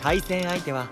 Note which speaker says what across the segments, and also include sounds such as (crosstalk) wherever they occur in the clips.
Speaker 1: 対戦相手は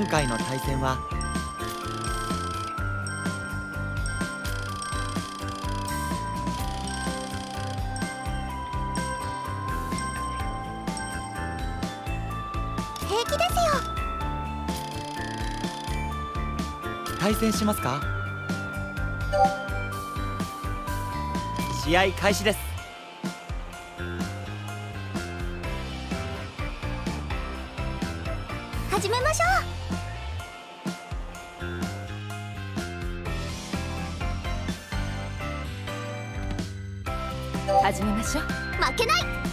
Speaker 1: 今回の対戦は
Speaker 2: 平気ですよ。
Speaker 1: 対戦しますか？試合開始です
Speaker 2: 始めましょ
Speaker 3: う。
Speaker 2: 負けない。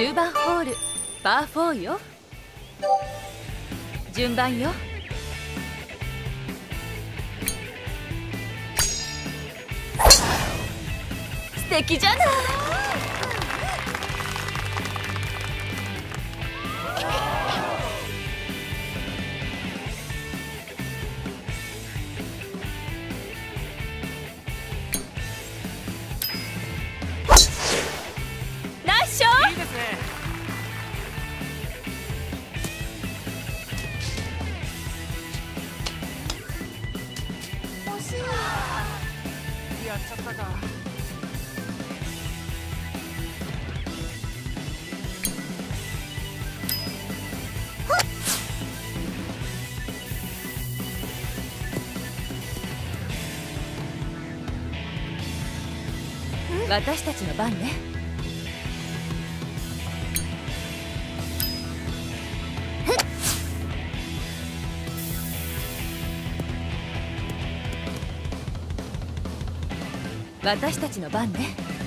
Speaker 3: 10番ホールパー4よ。順番よ。素敵じゃない。私たちの番ね。私たちの番ね。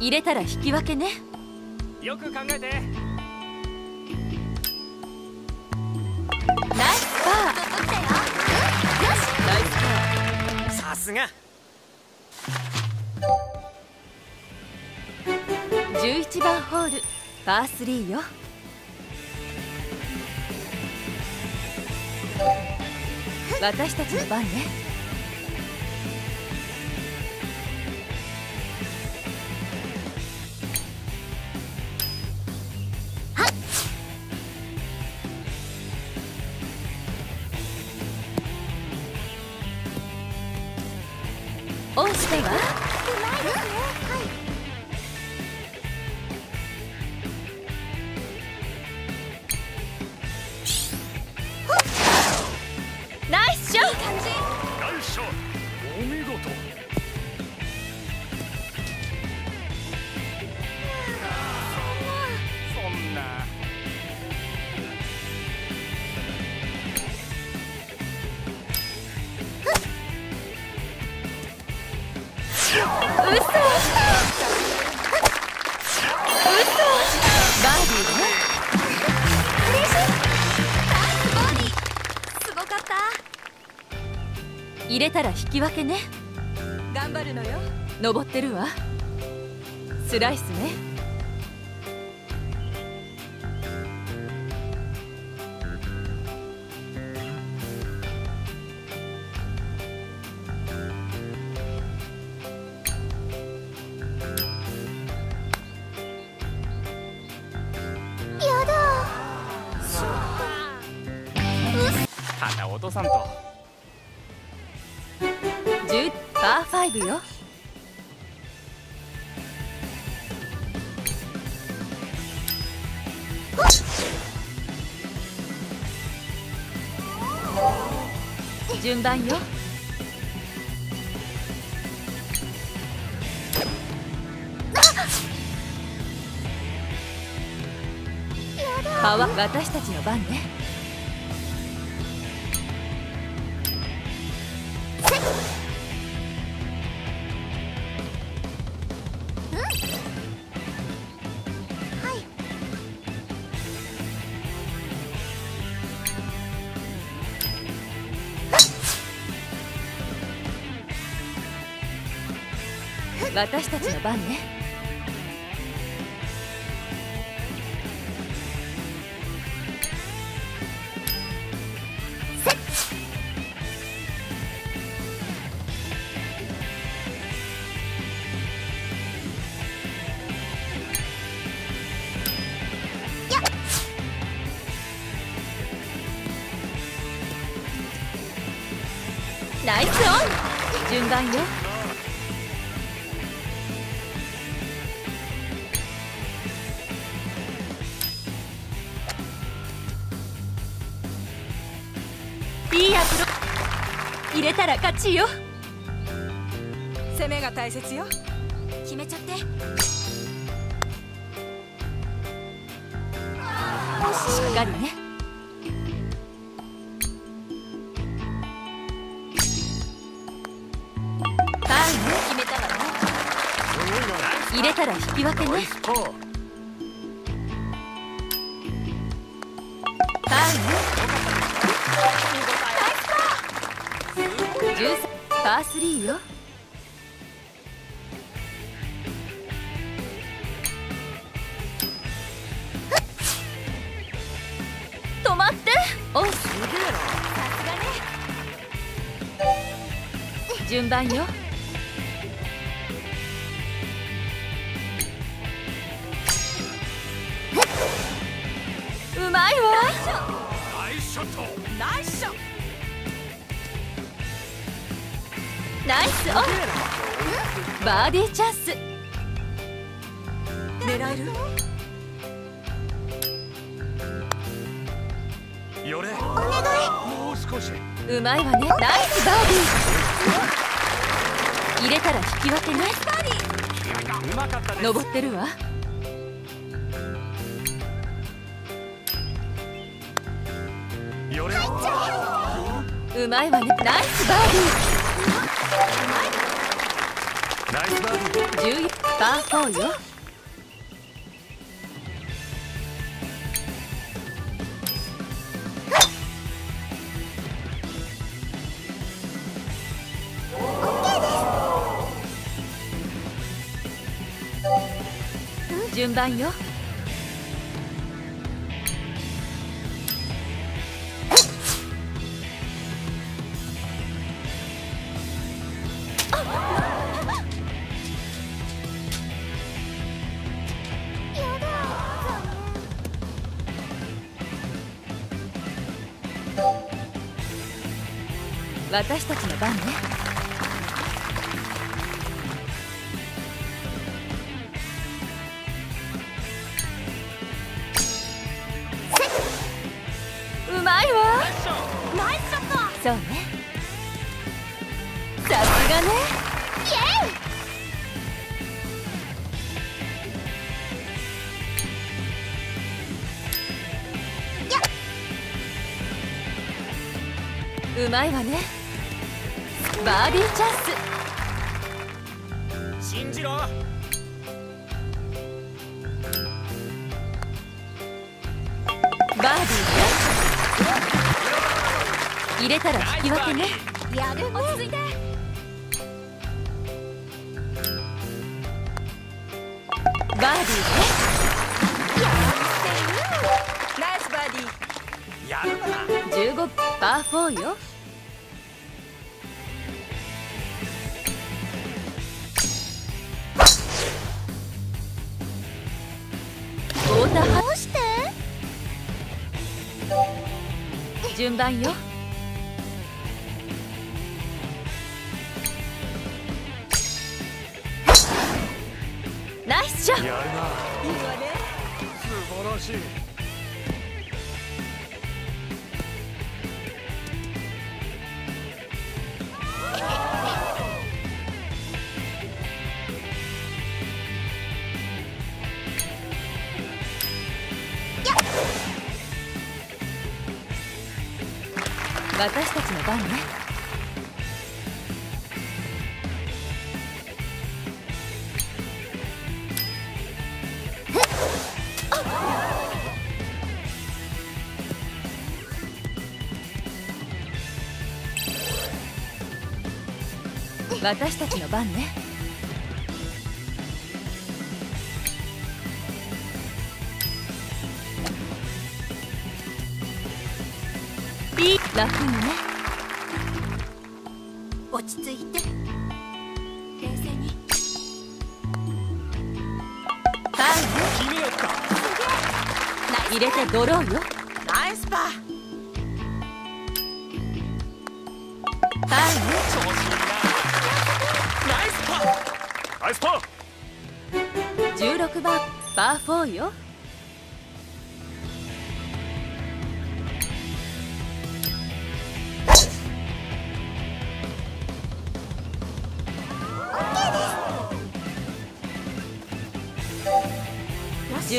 Speaker 3: 入れたら引き分けね。
Speaker 4: よく考えて。
Speaker 3: ナイスパー。
Speaker 2: よ
Speaker 3: ナイスパ
Speaker 4: さすが。
Speaker 3: ー11番ホールパー3よ。私たちの番ねら引き分けね。
Speaker 5: 頑張るのよ。
Speaker 3: 登ってるわ。スライスね。10パー5よ。順番よ。パワー私たちの番ね私たちの番ね。ナイスオン。順番よ。たら勝ちよ。
Speaker 5: 攻めが大切よ。
Speaker 2: 決めちゃって。
Speaker 3: しっかりね。パーね決めたわね。入れたら引き分けね13パー3よ。止まって。おすぐさすがね。順番よバーディーチャンス。
Speaker 5: ト狙える？
Speaker 4: よれ。
Speaker 2: お願
Speaker 4: もう少し。
Speaker 3: うまいわね。ナイスバーディー。入れたら引き分けね。
Speaker 4: うまかったです。
Speaker 3: 登ってるわ。
Speaker 4: よれ。
Speaker 3: うまいわね。ナイスバー
Speaker 4: ナイスバーディー。
Speaker 3: パー4よ順番よ。私たちの番ね。うまいわ。
Speaker 2: ナイスショット
Speaker 3: そうね。さすがね。
Speaker 2: イエーイ
Speaker 3: うまいわね。バーディーチャンス。
Speaker 4: 信じろ。
Speaker 3: バーディーね。入れたら引き分けね。
Speaker 2: やるね。
Speaker 3: 落ち着いて。バーディ
Speaker 5: ナイスバーディー。
Speaker 4: やるな。
Speaker 3: ーね15パー4よ順番よ。ナイスショット。
Speaker 4: やるな。い
Speaker 5: いわね
Speaker 4: 素晴らしい
Speaker 3: 私たちの番ね。私たちの番ね。楽にね。
Speaker 2: 落ち着いて。冷静に。
Speaker 4: 決めよった。
Speaker 3: 入れてドローよ。
Speaker 5: ナイスパー。
Speaker 3: パー
Speaker 4: 調子いいな。ナイスパー。ナイスパー。
Speaker 3: 16番パー4よ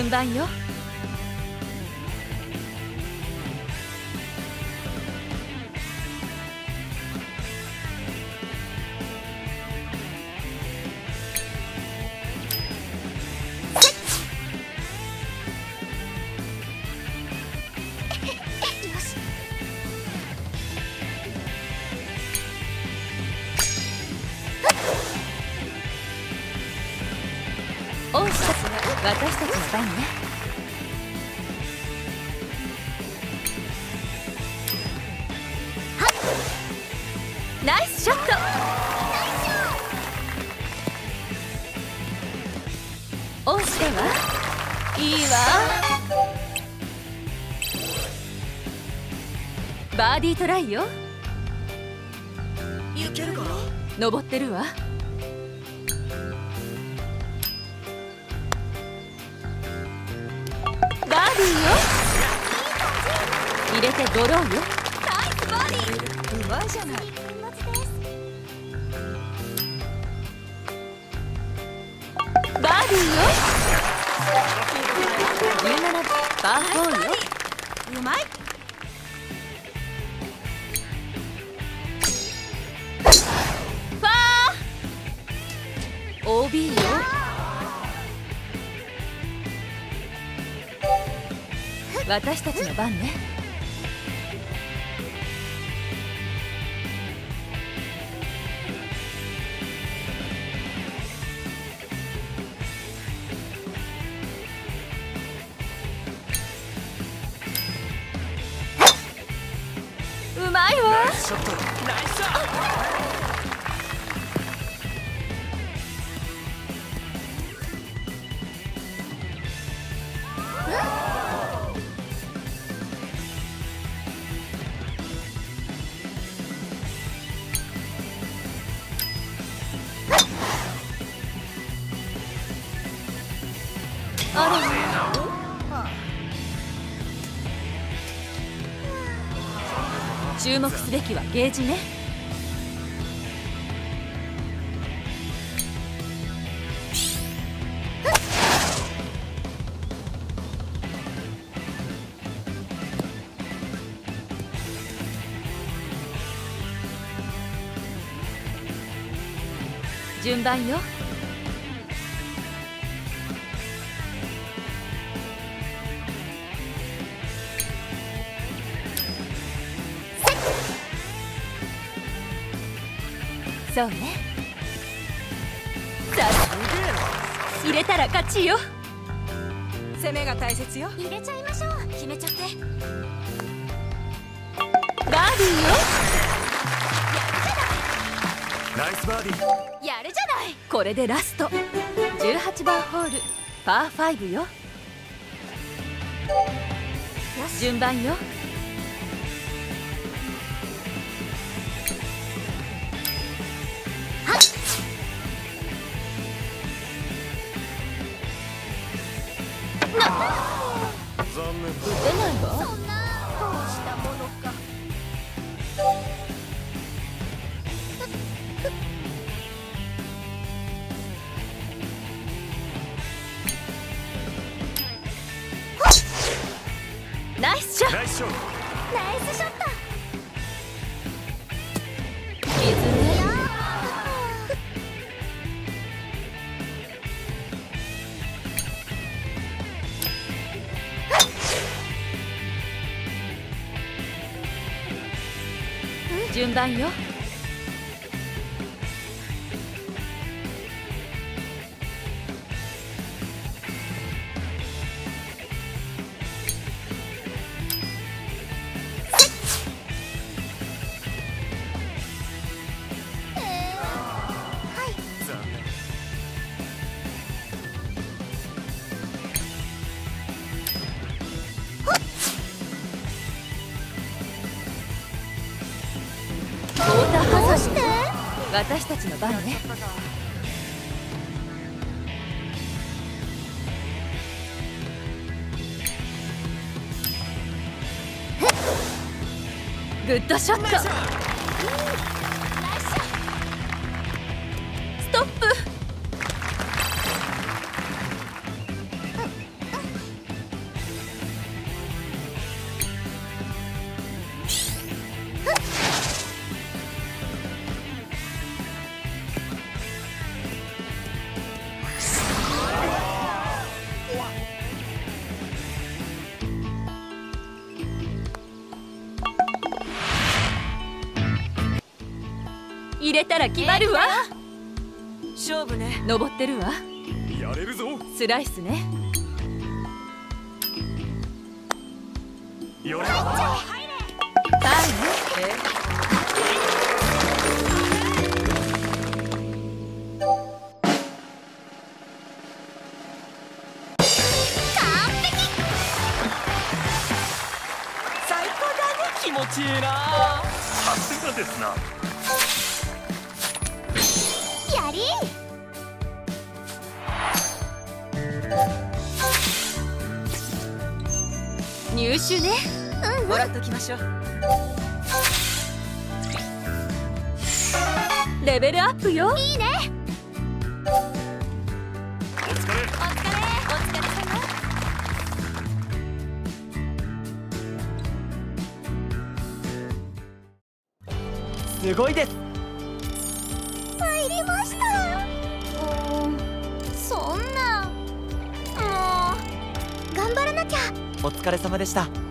Speaker 3: 順番よ。私 (laughs) の番ね。ナイスショット。押したわいいわ。バーディートライよ。
Speaker 5: いけるか
Speaker 3: 登ってるわ入れてドローよ
Speaker 5: うまいじゃない。
Speaker 3: バーディーよ。17パー。4よ。
Speaker 5: うまい。
Speaker 3: ー。よ。私たちの番ね注目すべきはゲージね。順番よ。そうね。さあ入れたら勝ちよ。
Speaker 5: 攻めが大切よ。
Speaker 2: 入れちゃいましょう。決めちゃって。
Speaker 3: バーディーよ。
Speaker 4: ナイスバーディー
Speaker 2: やるじゃない。
Speaker 3: これでラスト。18番ホール。パー5よ。順番よ
Speaker 4: 残念
Speaker 3: 出ないわ。
Speaker 2: そんなどうしたものか
Speaker 3: ナイスショット。番よ。私たちの番ね。グッドショット。入れたら決まるわ。
Speaker 5: 勝負ね。
Speaker 3: 登ってるわ。
Speaker 4: やれるぞ。
Speaker 3: スライスね。
Speaker 4: よれ。
Speaker 3: パーね。
Speaker 5: 最高だね。気持ちいいな。
Speaker 4: さすがですな
Speaker 3: 入手ね
Speaker 5: もらっときましょう。
Speaker 3: レベルアップよ。
Speaker 2: いいね。
Speaker 4: お疲れ。
Speaker 2: お疲れお疲れ様
Speaker 1: すごいです。
Speaker 2: 入りました。そんな。もう頑張らなきゃ
Speaker 1: お疲れ様でした。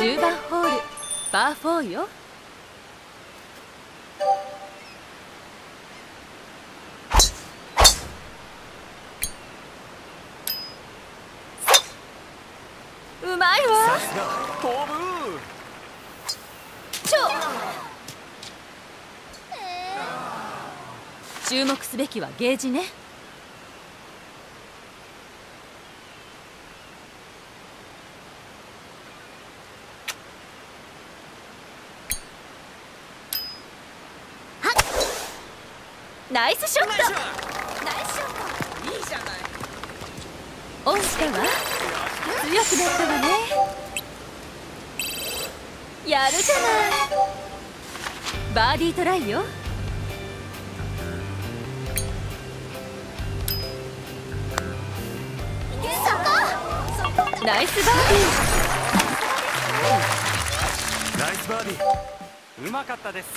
Speaker 3: 10番ホールパー4よ。うまいわ。
Speaker 4: 飛ぶ
Speaker 3: ちょ注目すべきはゲージねナイスショット。
Speaker 5: ナイスショット。いいじゃない。
Speaker 3: オンしたわ強くなったわね。やるじゃない。バーディートライよ。ナイスバー
Speaker 4: ナイスバーディー。うまかったです。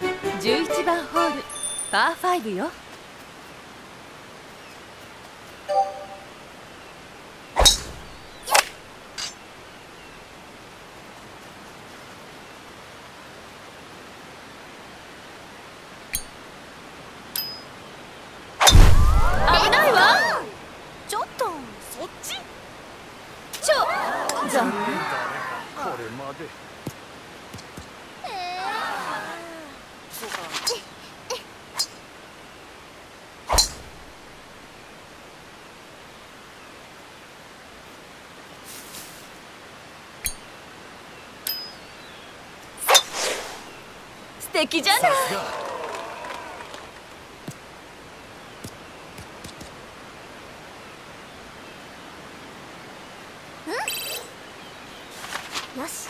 Speaker 3: ディー11番ホールパー5よ。危ないわ。
Speaker 5: ちょっとそっち？
Speaker 3: ちょ残念
Speaker 4: これまで。
Speaker 3: 素敵じゃない。
Speaker 4: さすが
Speaker 2: よし。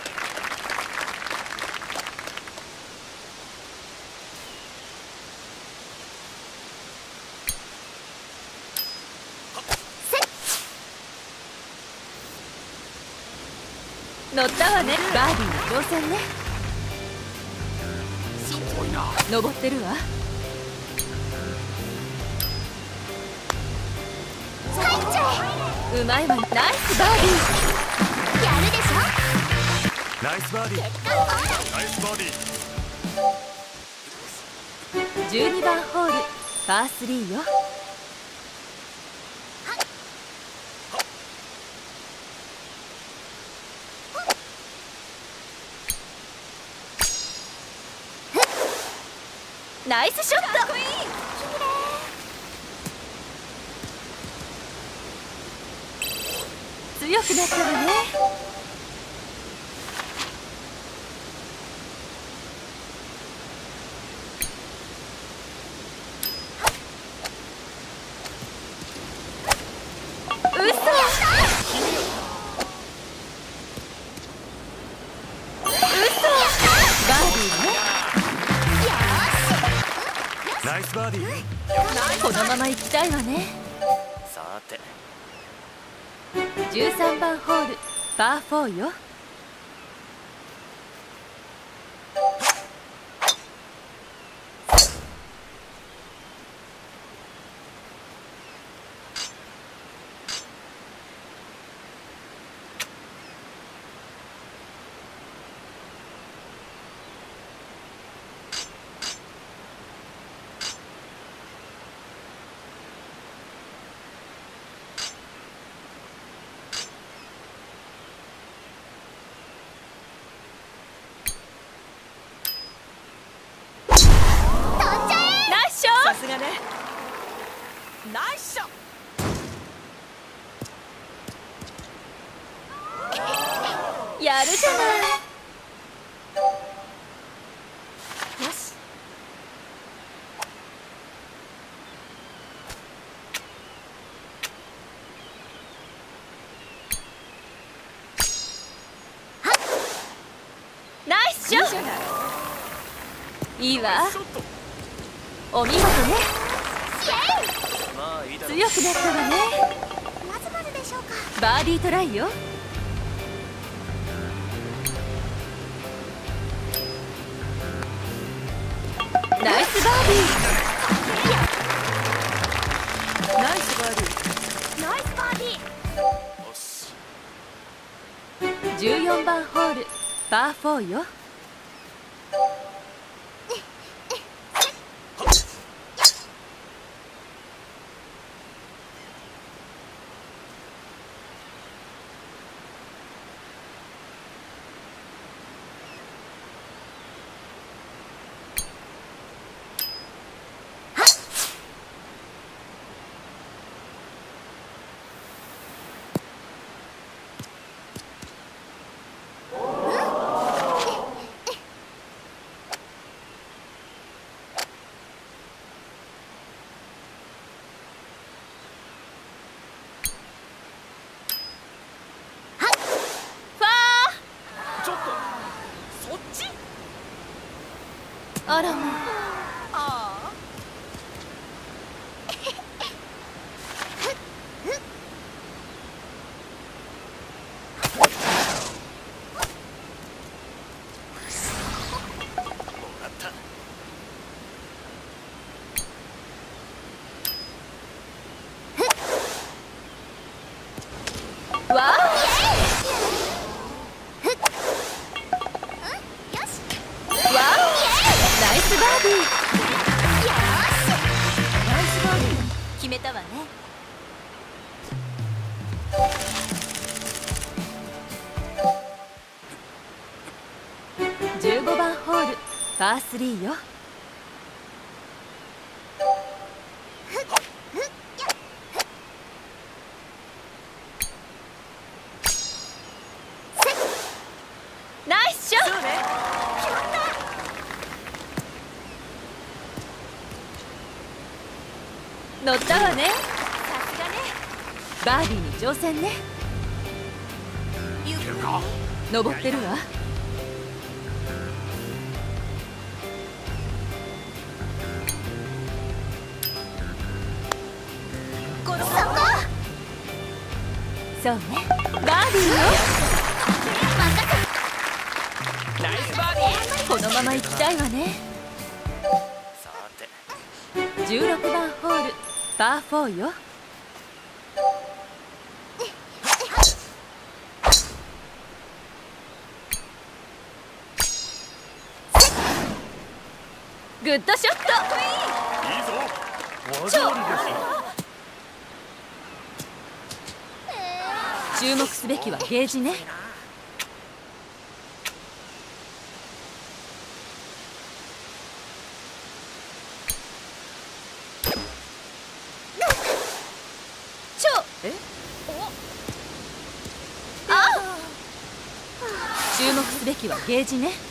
Speaker 3: 乗ったわねバーディーの挑戦ね。登ってるわ。
Speaker 2: 入っちゃ
Speaker 3: う。まいわナイスバーデ
Speaker 2: えやるでしょ？
Speaker 4: ナイスバーディー。ナイスバーディー。
Speaker 3: ィー12番ホールパー3よナイスショット。強くなったわね。このまま行きたいわね。
Speaker 4: さて。
Speaker 3: 13番ホールパー4よ
Speaker 5: ナイスショッ
Speaker 3: トいいわ。お見事ね。強くなったわね。
Speaker 2: まずまずでしょうか
Speaker 3: バーディートライよ。ナイスバーデ
Speaker 5: ナイスバーディー。
Speaker 2: ナイスバーディー。
Speaker 4: よし。
Speaker 3: ィー14番ホールパー4よファ
Speaker 4: ちょっ
Speaker 5: そっち
Speaker 3: ーあらもう15番ホールパー3よ。乗ったわねバーディーに挑戦ね。
Speaker 4: いけるか？
Speaker 3: 登ってるわ。
Speaker 2: そこ
Speaker 3: そうね。バーディーよ。
Speaker 5: ナイスバーディ
Speaker 3: このまま行きたいわね。
Speaker 4: さて。
Speaker 3: 16番ホールパー4よグッドショット。
Speaker 4: いいぞ。
Speaker 3: 注目すべきはゲージね。注目すべきはゲージね